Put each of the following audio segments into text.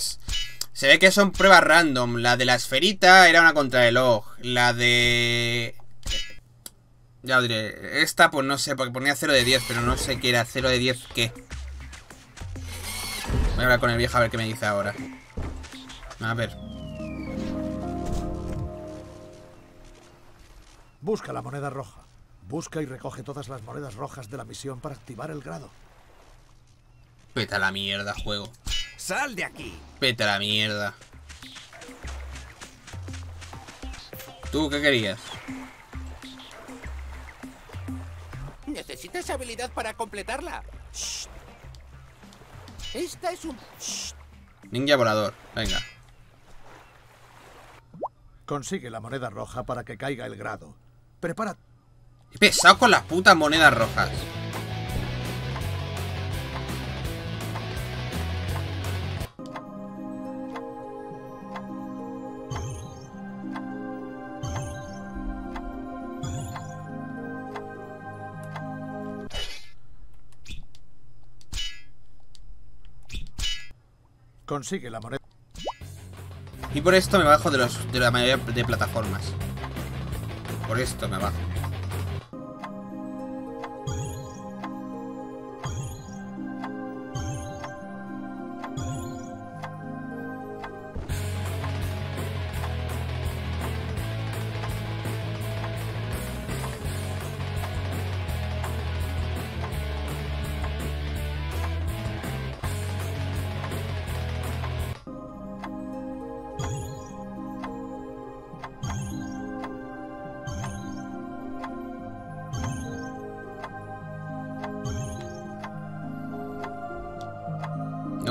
Se ve que son pruebas random. La de la esferita era una contrarreloj. La de... Ya lo diré. Esta, pues no sé, porque ponía 0 de 10, pero no sé qué era 0 de 10 qué. Voy a hablar con el viejo a ver qué me dice ahora. A ver. Busca la moneda roja. Busca y recoge todas las monedas rojas de la misión para activar el grado. Vete a la mierda, juego. ¡Sal de aquí! Vete a la mierda. ¿Tú qué querías? Necesitas habilidad para completarla. Esta es un... Ninja volador, venga. Consigue la moneda roja para que caiga el grado. Prepara... He pesado con las putas monedas rojas. Consigue la moneda... Y por esto me bajo de, los, de la mayoría de plataformas. Por esto me bajo.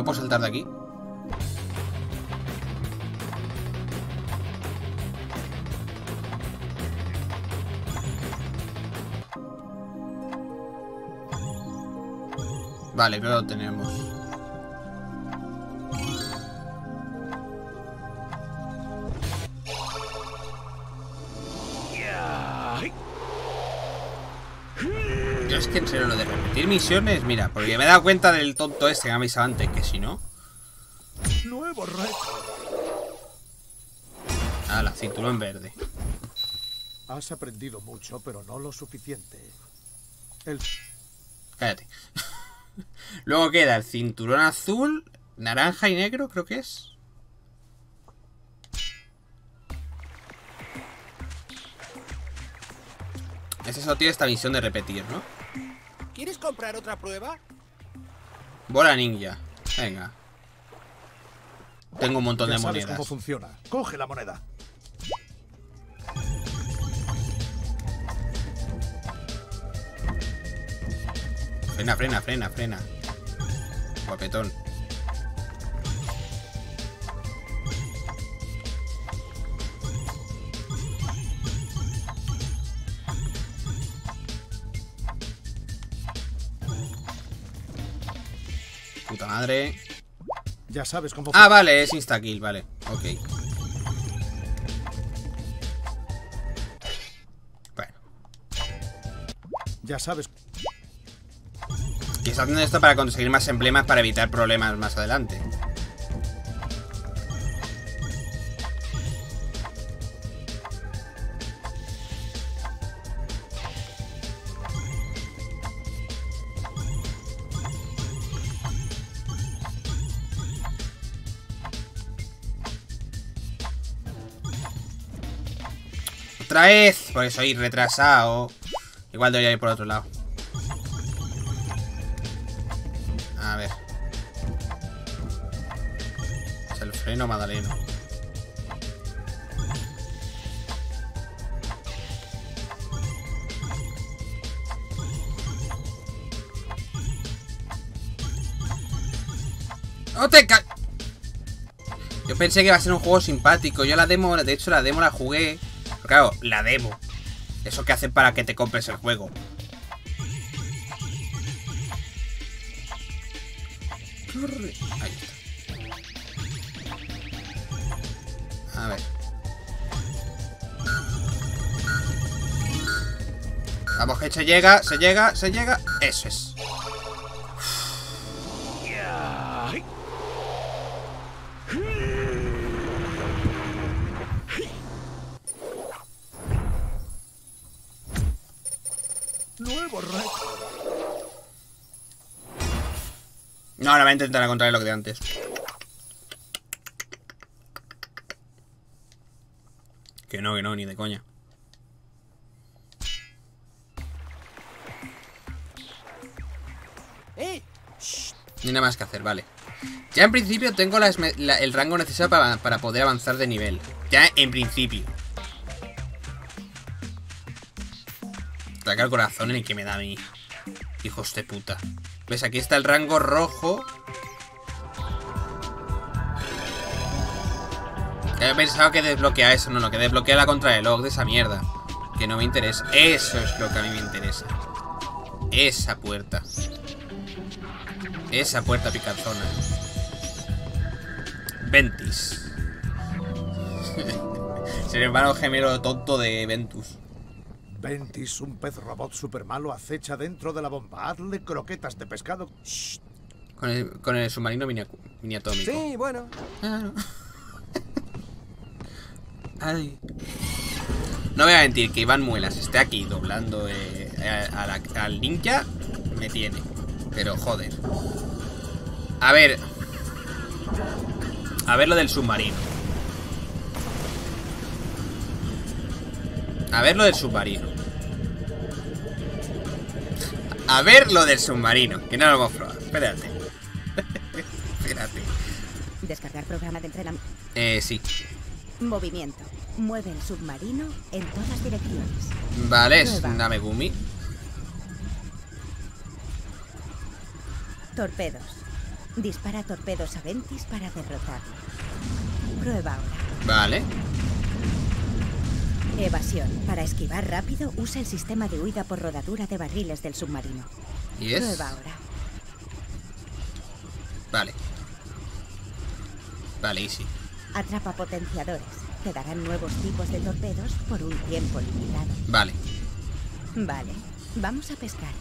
¿No puedo saltar de aquí? Vale, que lo tenemos. Yo es que en serio lo de repetir misiones, mira, porque me he dado cuenta del tonto este que me avisado antes, que si no... Nuevo reto. Ah, la cinturón verde. Has aprendido mucho, pero no lo suficiente. El... Cállate. Luego queda el cinturón azul, naranja y negro, creo que es. Ese solo tiene esta misión de repetir, ¿no? ¿Quieres comprar otra prueba? Bola ninja. Venga. Tengo un montón Ya de sabes monedas. cómo funciona. Coge la moneda. Frena, frena, frena, frena. Guapetón. Madre. Ya sabes cómo Ah, vale, es instakill, vale. Ok. Bueno. Ya sabes. Está haciendo esto para conseguir más emblemas para evitar problemas más adelante. Otra vez, porque soy retrasado. Igual debería ir por otro lado. A ver. Es el freno magdaleno. ¡No te ca Yo pensé que iba a ser un juego simpático. Yo la demo, de hecho la demo la jugué. Pero claro, la demo. Eso que hacen para que te compres el juego. Ahí está. A ver. Vamos, que se llega, se llega, se llega. Eso es. Ahora voy a intentar encontrar lo que de antes. Que no, que no, ni de coña. Ni nada más que hacer, vale. Ya en principio tengo la esme- la- el rango necesario para, para poder avanzar de nivel. Ya en principio. Saca el corazón en el que me da a mí. Hijos de puta. ¿Ves? Aquí está el rango rojo. He pensado que desbloquea eso, no, no, que desbloquea la contrarreloj de esa mierda. Que no me interesa. Eso es lo que a mí me interesa. Esa puerta. Esa puerta picazona. Ventis. Es el hermano gemelo tonto de Ventus. Ventis, un pez robot super malo, acecha dentro de la bomba. Hazle croquetas de pescado. Shh. Con el, con el submarino mini, miniatómico. Sí, bueno. Ay. No voy a mentir que Iván Muelas esté aquí doblando eh, a- a la- al ninja. Me tiene. Pero joder. A ver. A ver lo del submarino. A ver lo del submarino. A ver lo del submarino. Que no lo hemos probado. Espérate. Espérate. Descargar programa de entrenamiento. Eh, sí. Movimiento. Mueve el submarino en todas direcciones. Vale, es. Namegumi. Torpedos. Dispara torpedos a Ventis para derrotarlo. Prueba ahora. Vale. Evasión. Para esquivar rápido, usa el sistema de huida por rodadura de barriles del submarino. Y es. Prueba ahora. Vale. Vale, easy. Atrapa potenciadores. Te darán nuevos tipos de torpedos por un tiempo limitado. Vale. Vale. Vamos a pescar.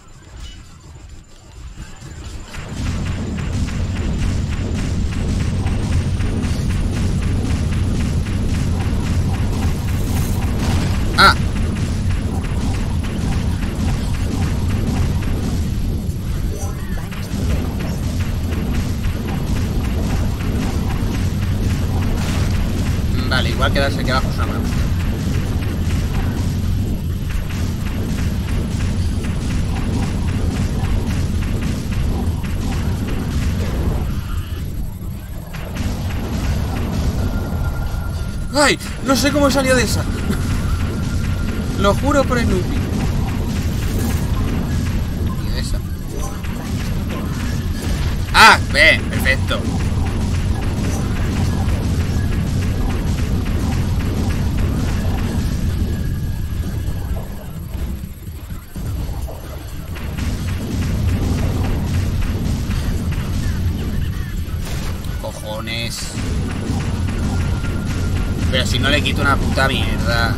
¡Ay! No sé cómo he salido de esa. Lo juro por el Nupi. Y esa. ¡Ah! Ve, perfecto. Cojones. Pero si no le quito una puta mierda.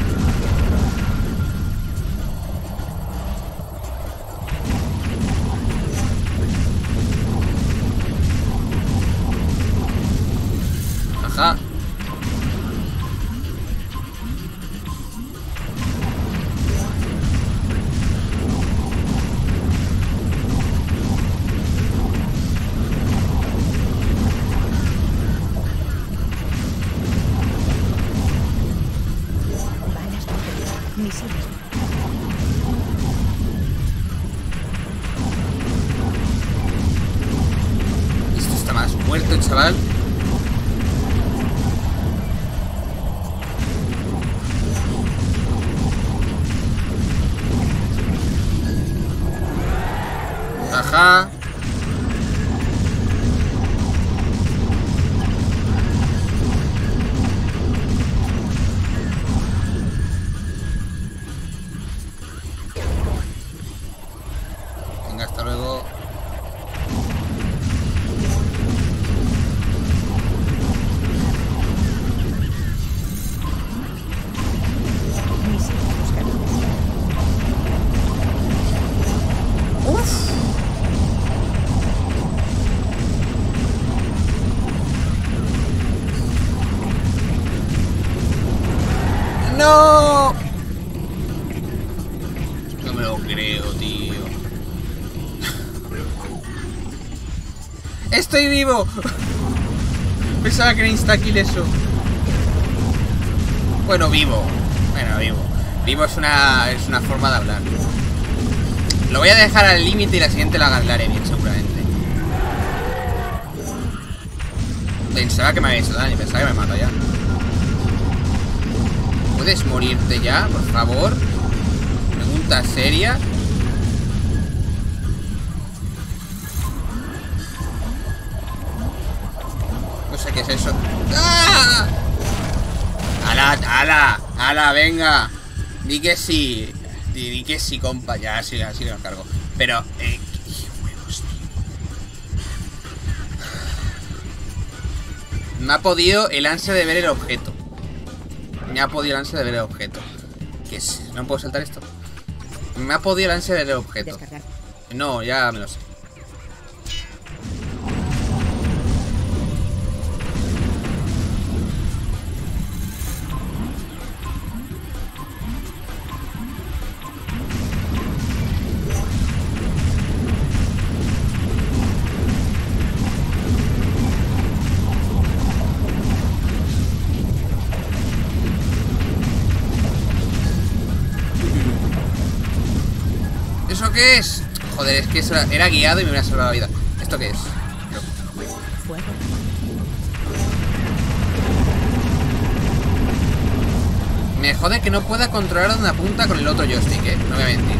¡Estoy vivo! Pensaba que era insta-kill eso. Bueno, vivo. Bueno, vivo. Vivo es una, es una forma de hablar. Lo voy a dejar al límite y la siguiente la haré bien, seguramente. Pensaba que me había hecho daño, pensaba que me mata ya. ¿Puedes morirte ya, por favor? Pregunta seria. Sé qué es eso. ¡Ah! ¡Ala, ala! ¡Ala, venga! Di que sí. Di, di que sí, compa. Ya, sí, así lo cargo. Pero, eh, qué huevos, tío. Me ha podido el ansia de ver el objeto. Me ha podido el ansia de ver el objeto. ¿Qué es? ¿No puedo saltar esto? Me ha podido el ansia de ver el objeto. Descargar. No, ya me lo sé. Qué es? Joder, es que era, guiado y me hubiera salvado la vida. ¿Esto qué es? Me jode que no pueda controlar una punta con el otro joystick, eh. No voy a mentir.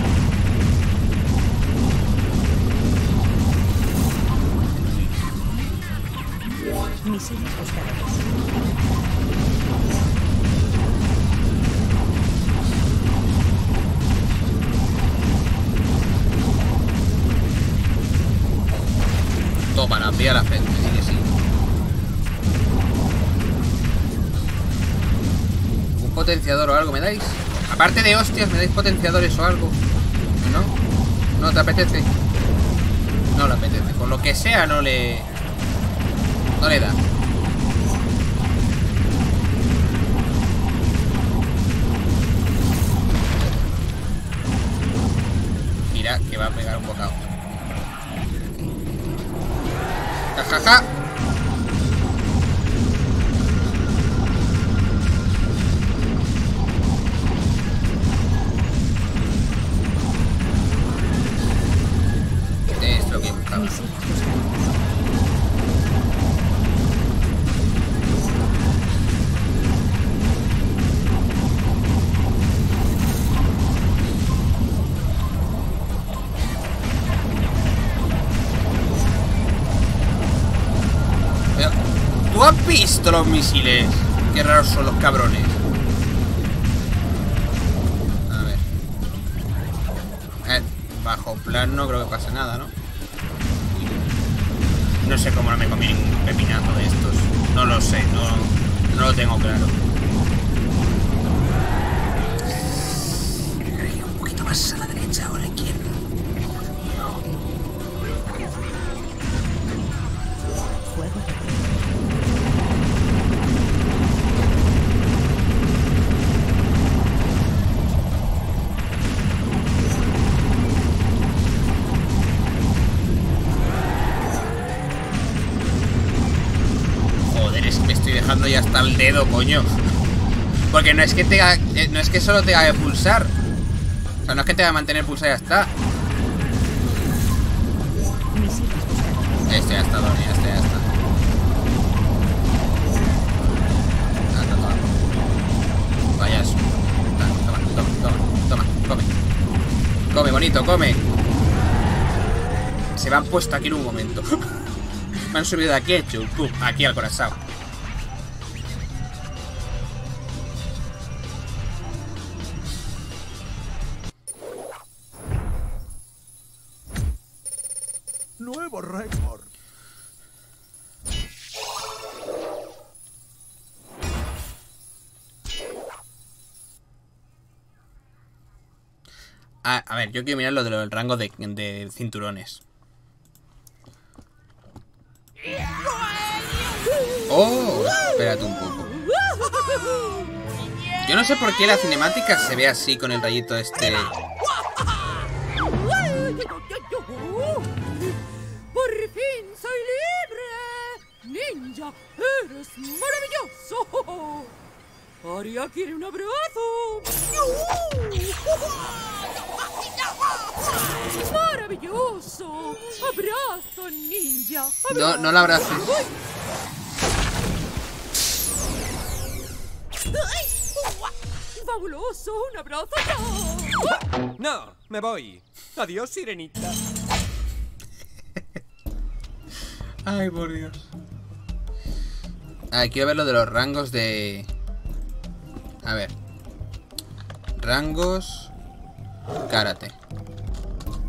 Misiles. Potenciador o algo me dais? Aparte de hostias, ¿me dais potenciadores o algo? ¿No? ¿No te apetece? No le apetece. Por lo que sea, no le... No le da. Mira, que va a pegar un bocado. Jajaja. Es lo ¿Tú has visto los misiles? Qué raros son los cabrones. A ver. Eh, bajo plan no creo que pase nada, ¿no? No sé cómo no me comí ningún pepinazo de estos. No lo sé, no, no lo tengo claro. Un poquito más dejando ya hasta el dedo, coño. Porque no es que tenga, eh, no es que solo tenga que pulsar. O sea, no es que tenga que mantener pulsar y ya está. Este ya está, Donnie, este ya está. Ah. Payaso. Ah, Toma, toma, toma, toma, come. Come, bonito, come. Se me han puesto aquí en un momento. me han subido de aquí, hecho, aquí al corazón. Récord. A, ver, yo quiero mirar lo del rango de, de cinturones. Oh, espérate un poco. Yo no sé por qué la cinemática se ve así con el rayito este. Ninja. Eres maravilloso. Aria quiere un abrazo. Maravilloso. Abrazo, ninja. No, no la abraces. Fabuloso. Un abrazo ya. No, me voy. Adiós, sirenita. Ay, por Dios. A quiero ver lo de los rangos de... A ver. Rangos... Karate.